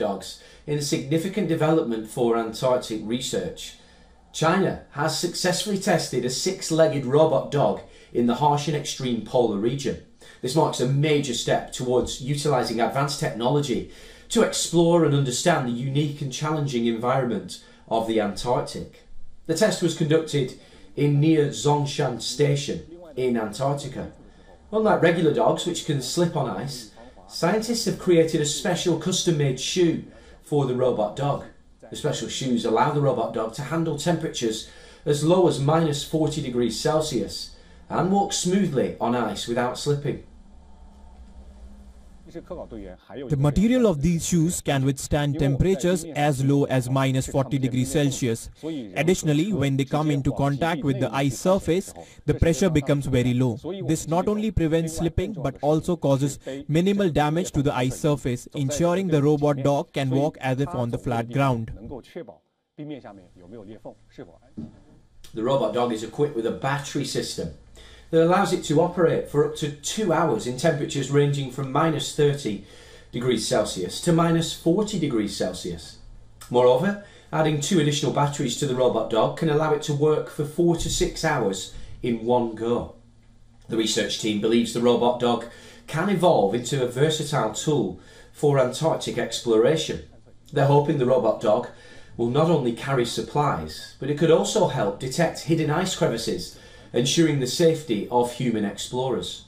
dogs in a significant development for Antarctic research. China has successfully tested a six legged robot dog in the harsh and extreme polar region. This marks a major step towards utilising advanced technology to explore and understand the unique and challenging environment of the Antarctic. The test was conducted in near Zhongshan Station in Antarctica. Unlike regular dogs, which can slip on ice, scientists have created a special custom made shoe for the robot dog. The special shoes allow the robot dog to handle temperatures as low as minus 40 degrees Celsius and walk smoothly on ice without slipping. The material of these shoes can withstand temperatures as low as minus 40 degrees Celsius. Additionally, when they come into contact with the ice surface, the pressure becomes very low. This not only prevents slipping but also causes minimal damage to the ice surface, ensuring the robot dog can walk as if on the flat ground. The robot dog is equipped with a battery system that allows it to operate for up to two hours in temperatures ranging from minus 30 degrees Celsius to minus 40 degrees Celsius. Moreover, adding two additional batteries to the robot dog can allow it to work for four to six hours in one go. The research team believes the robot dog can evolve into a versatile tool for Antarctic exploration. They're hoping the robot dog will not only carry supplies, but it could also help detect hidden ice crevices ensuring the safety of human explorers.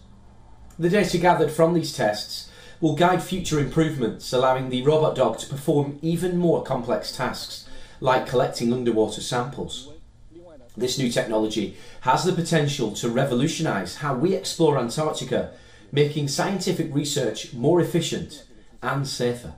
The data gathered from these tests will guide future improvements, allowing the robot dog to perform even more complex tasks, like collecting underwater samples. This new technology has the potential to revolutionise how we explore Antarctica, making scientific research more efficient and safer.